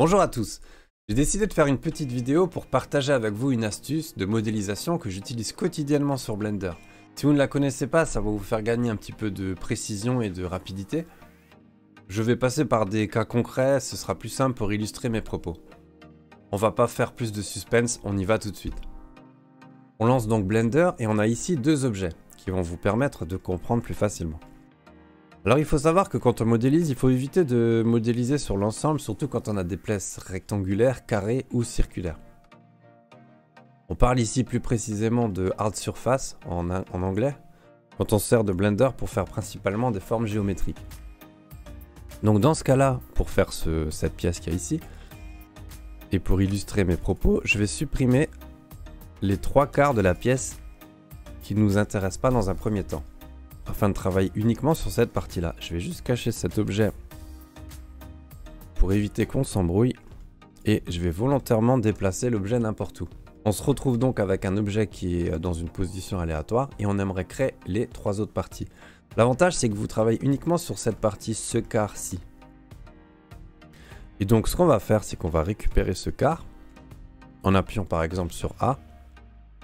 Bonjour à tous J'ai décidé de faire une petite vidéo pour partager avec vous une astuce de modélisation que j'utilise quotidiennement sur Blender. Si vous ne la connaissez pas, ça va vous faire gagner un petit peu de précision et de rapidité. Je vais passer par des cas concrets, ce sera plus simple pour illustrer mes propos. On va pas faire plus de suspense, on y va tout de suite. On lance donc Blender et on a ici deux objets qui vont vous permettre de comprendre plus facilement. Alors il faut savoir que quand on modélise, il faut éviter de modéliser sur l'ensemble, surtout quand on a des pièces rectangulaires, carrées ou circulaires. On parle ici plus précisément de hard surface en, anglais, quand on sert de Blender pour faire principalement des formes géométriques. Donc dans ce cas-là, pour faire cette pièce qu'il y a ici, et pour illustrer mes propos, je vais supprimer les trois quarts de la pièce qui ne nous intéressent pas dans un premier temps afin de travailler uniquement sur cette partie-là. Je vais juste cacher cet objet pour éviter qu'on s'embrouille et je vais volontairement déplacer l'objet n'importe où. On se retrouve donc avec un objet qui est dans une position aléatoire et on aimerait créer les trois autres parties. L'avantage c'est que vous travaillez uniquement sur cette partie, ce quart-ci. Et donc ce qu'on va faire c'est qu'on va récupérer ce quart en appuyant par exemple sur A.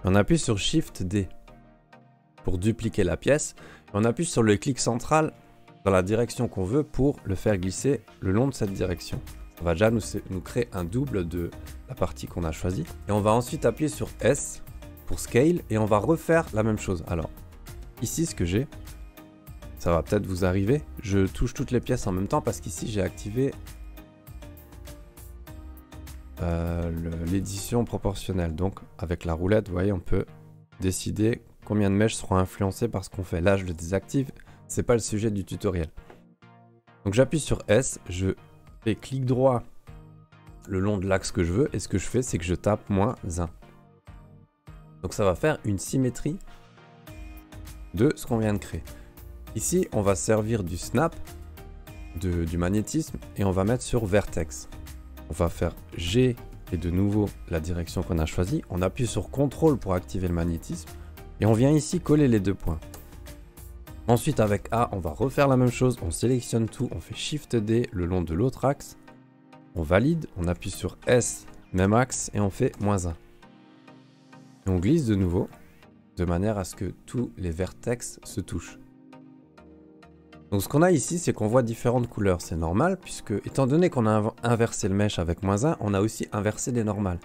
On appuie sur Shift D pour dupliquer la pièce on appuie sur le clic central dans la direction qu'on veut pour le faire glisser le long de cette direction. Ça va déjà nous, créer un double de la partie qu'on a choisie. Et on va ensuite appuyer sur S pour Scale et on va refaire la même chose. Alors, ici ce que j'ai, ça va peut-être vous arriver, je touche toutes les pièces en même temps parce qu'ici j'ai activé euh, l'édition proportionnelle. Donc avec la roulette, vous voyez, on peut décider combien de mèches seront influencées par ce qu'on fait? Là, je le désactive, c'est pas le sujet du tutoriel. Donc j'appuie sur S, je fais clic droit le long de l'axe que je veux, et ce que je fais, c'est que je tape moins 1. Donc ça va faire une symétrie de ce qu'on vient de créer. Ici, on va servir du snap, du magnétisme, et on va mettre sur vertex. On va faire G et de nouveau la direction qu'on a choisie. On appuie sur CTRL pour activer le magnétisme. Et on vient ici coller les deux points. Ensuite avec A, on va refaire la même chose, on sélectionne tout, on fait Shift D le long de l'autre axe, on valide, on appuie sur S, même axe, et on fait moins 1. Et on glisse de nouveau, de manière à ce que tous les vertex se touchent. Donc ce qu'on a ici, c'est qu'on voit différentes couleurs, c'est normal, puisque étant donné qu'on a inversé le mesh avec moins 1, on a aussi inversé les normales.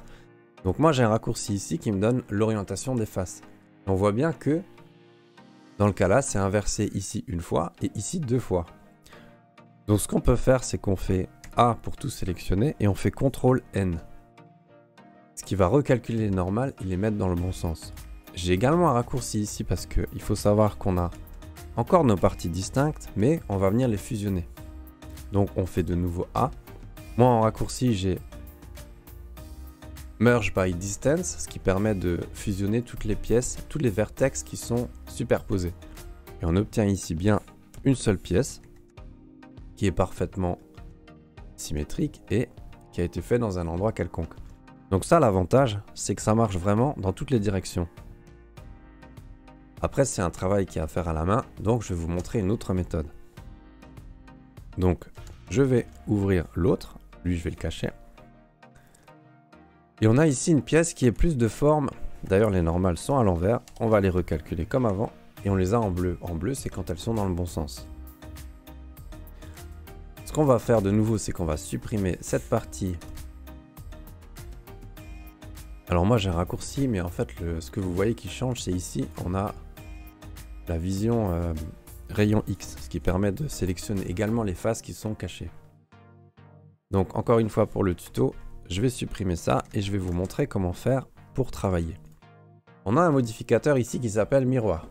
Donc moi j'ai un raccourci ici qui me donne l'orientation des faces. On voit bien que dans le cas là, c'est inversé ici une fois et ici deux fois. Donc ce qu'on peut faire, c'est qu'on fait A pour tout sélectionner et on fait CTRL N. Ce qui va recalculer les normales et les mettre dans le bon sens. J'ai également un raccourci ici parce qu'il faut savoir qu'on a encore nos parties distinctes, mais on va venir les fusionner. Donc on fait de nouveau A. Moi en raccourci, j'ai Merge by Distance, ce qui permet de fusionner toutes les pièces, tous les vertex qui sont superposés. Et on obtient ici bien une seule pièce qui est parfaitement symétrique et qui a été fait dans un endroit quelconque. Donc ça l'avantage, c'est que ça marche vraiment dans toutes les directions. Après c'est un travail qui est à faire à la main, donc je vais vous montrer une autre méthode. Donc je vais ouvrir l'autre, lui je vais le cacher. Et on a ici une pièce qui est plus de forme. D'ailleurs, les normales sont à l'envers. On va les recalculer comme avant. Et on les a en bleu. En bleu, c'est quand elles sont dans le bon sens. Ce qu'on va faire de nouveau, c'est qu'on va supprimer cette partie. Alors moi, j'ai un raccourci, mais en fait, ce que vous voyez qui change, c'est ici, on a la vision euh, rayon X, ce qui permet de sélectionner également les faces qui sont cachées. Donc encore une fois pour le tuto, je vais supprimer ça et je vais vous montrer comment faire pour travailler. On a un modificateur ici qui s'appelle miroir.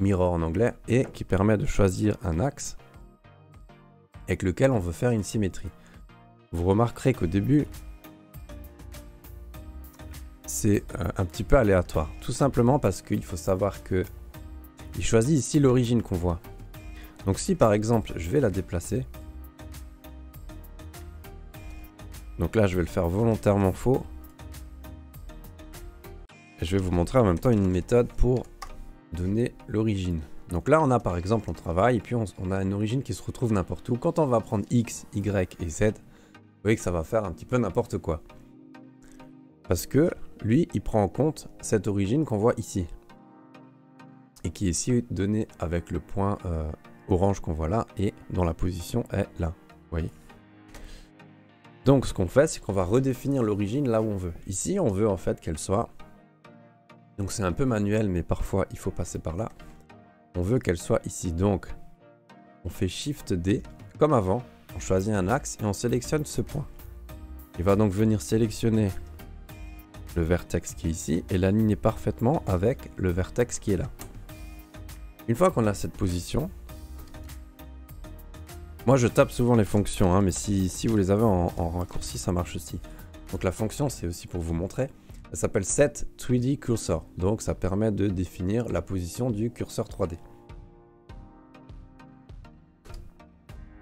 Mirror en anglais et qui permet de choisir un axe avec lequel on veut faire une symétrie. Vous remarquerez qu'au début, c'est euh, un petit peu aléatoire. Tout simplement parce qu'il faut savoir que il choisit ici l'origine qu'on voit. Donc si par exemple je vais la déplacer, Donc là, je vais le faire volontairement faux. Et je vais vous montrer en même temps une méthode pour donner l'origine. Donc là, on a par exemple, on travaille et puis on, a une origine qui se retrouve n'importe où. Quand on va prendre X, Y et Z, vous voyez que ça va faire un petit peu n'importe quoi. Parce que lui, il prend en compte cette origine qu'on voit ici. Et qui est ici donnée avec le point euh, orange qu'on voit là et dont la position est là. Vous voyez? Donc ce qu'on fait, c'est qu'on va redéfinir l'origine là où on veut. Ici, on veut en fait qu'elle soit... Donc c'est un peu manuel, mais parfois il faut passer par là. On veut qu'elle soit ici. Donc on fait Shift D, comme avant. On choisit un axe et on sélectionne ce point. Il va donc venir sélectionner le vertex qui est ici et l'aligner parfaitement avec le vertex qui est là. Une fois qu'on a cette position, moi je tape souvent les fonctions, hein, mais si, vous les avez en, raccourci, ça marche aussi. Donc la fonction, c'est aussi pour vous montrer. Elle s'appelle set 3D cursor. Donc ça permet de définir la position du curseur 3D.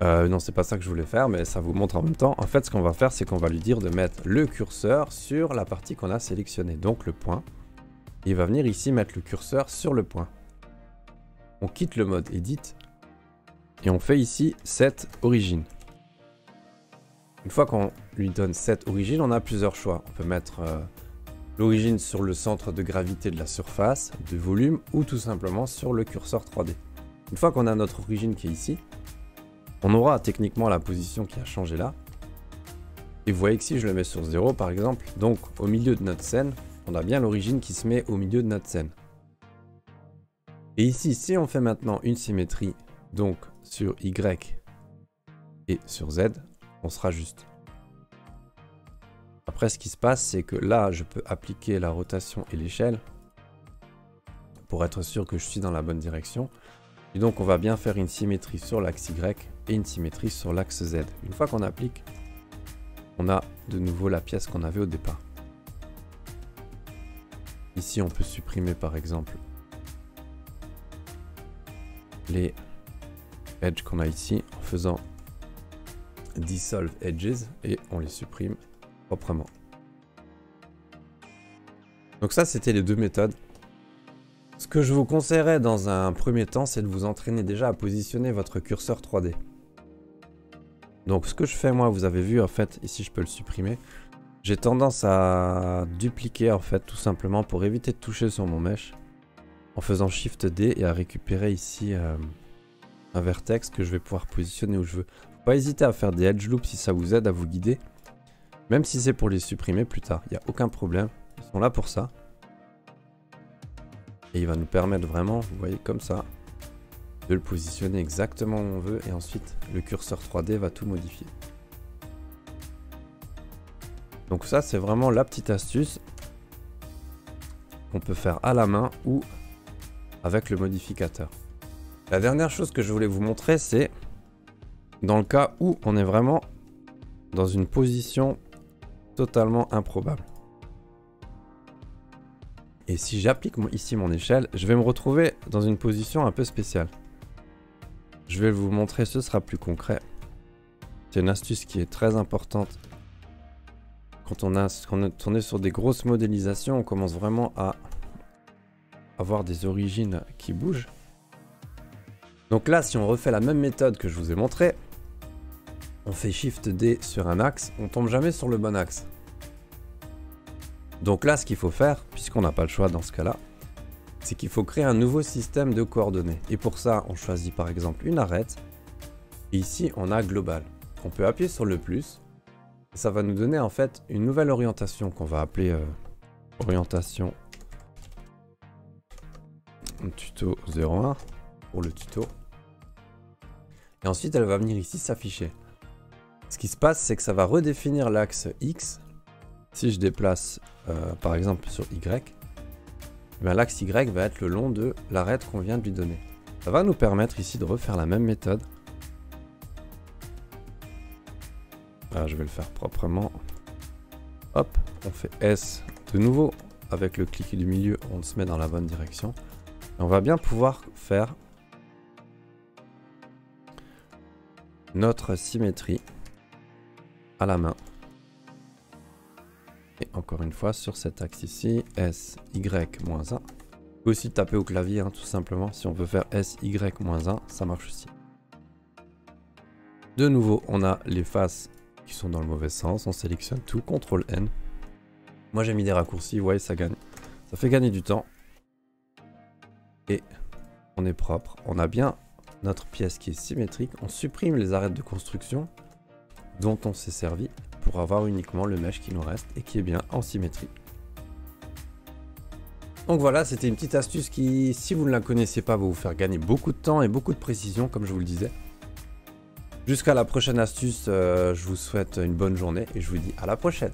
Euh, non, c'est pas ça que je voulais faire, mais ça vous montre en même temps. En fait, ce qu'on va faire, c'est qu'on va lui dire de mettre le curseur sur la partie qu'on a sélectionnée, donc le point. il va venir ici mettre le curseur sur le point. On quitte le mode Edit et on fait ici Set Origine. Une fois qu'on lui donne Set Origine, on a plusieurs choix. On peut mettre euh, l'origine sur le centre de gravité de la surface, de volume, ou tout simplement sur le curseur 3D. Une fois qu'on a notre origine qui est ici, on aura techniquement la position qui a changé là. Et vous voyez que si je le mets sur 0 par exemple, donc au milieu de notre scène, on a bien l'origine qui se met au milieu de notre scène. Et ici, si on fait maintenant une symétrie, donc sur Y et sur Z, on sera juste. Après, ce qui se passe, c'est que là, je peux appliquer la rotation et l'échelle pour être sûr que je suis dans la bonne direction. Et donc, on va bien faire une symétrie sur l'axe Y et une symétrie sur l'axe Z. Une fois qu'on applique, on a de nouveau la pièce qu'on avait au départ. Ici, on peut supprimer par exemple les edges qu'on a ici en faisant dissolve edges et on les supprime proprement. Donc ça, c'était les deux méthodes. Ce que je vous conseillerais dans un premier temps, c'est de vous entraîner déjà à positionner votre curseur 3D. Donc ce que je fais moi, vous avez vu en fait, ici je peux le supprimer. J'ai tendance à dupliquer en fait tout simplement pour éviter de toucher sur mon mesh. En faisant Shift D et à récupérer ici euh, un vertex que je vais pouvoir positionner où je veux. Pas hésiter à faire des edge loops si ça vous aide à vous guider. Même si c'est pour les supprimer plus tard, il n'y a aucun problème. Ils sont là pour ça. Et il va nous permettre vraiment, vous voyez comme ça, de le positionner exactement où on veut et ensuite le curseur 3D va tout modifier. Donc ça c'est vraiment la petite astuce qu'on peut faire à la main ou avec le modificateur. La dernière chose que je voulais vous montrer c'est dans le cas où on est vraiment dans une position totalement improbable. Et si j'applique ici mon échelle, je vais me retrouver dans une position un peu spéciale. Je vais vous montrer, ce sera plus concret. C'est une astuce qui est très importante. Quand on, a, est sur des grosses modélisations, on commence vraiment à avoir des origines qui bougent. Donc là, si on refait la même méthode que je vous ai montré, on fait Shift D sur un axe, on tombe jamais sur le bon axe. Donc là, ce qu'il faut faire, puisqu'on n'a pas le choix dans ce cas-là, c'est qu'il faut créer un nouveau système de coordonnées. Et pour ça, on choisit par exemple une arête. Et ici, on a global. On peut appuyer sur le plus. Ça va nous donner en fait une nouvelle orientation qu'on va appeler euh, orientation tuto 01 le tuto. Et ensuite, elle va venir ici s'afficher. Ce qui se passe, c'est que ça va redéfinir l'axe X. Si je déplace euh, par exemple sur Y, eh l'axe Y va être le long de l'arête qu'on vient de lui donner. Ça va nous permettre ici de refaire la même méthode. je vais le faire proprement. Hop, on fait S de nouveau. Avec le clic du milieu, on se met dans la bonne direction. on va bien pouvoir faire notre symétrie à la main. Et encore une fois, sur cet axe ici, S, Y, moins 1. peut aussi taper au clavier, hein, tout simplement. Si on veut faire S, Y, moins 1, ça marche aussi. De nouveau, on a les faces qui sont dans le mauvais sens. On sélectionne tout, CTRL N. Moi j'ai mis des raccourcis, ouais ça gagne. Ça fait gagner du temps. Et on est propre. On a bien notre pièce qui est symétrique. On supprime les arêtes de construction dont on s'est servi pour avoir uniquement le mesh qui nous reste et qui est bien en symétrie. Donc voilà, c'était une petite astuce qui, si vous ne la connaissez pas, va vous faire gagner beaucoup de temps et beaucoup de précision, comme je vous le disais. Jusqu'à la prochaine astuce, euh, je vous souhaite une bonne journée et je vous dis à la prochaine.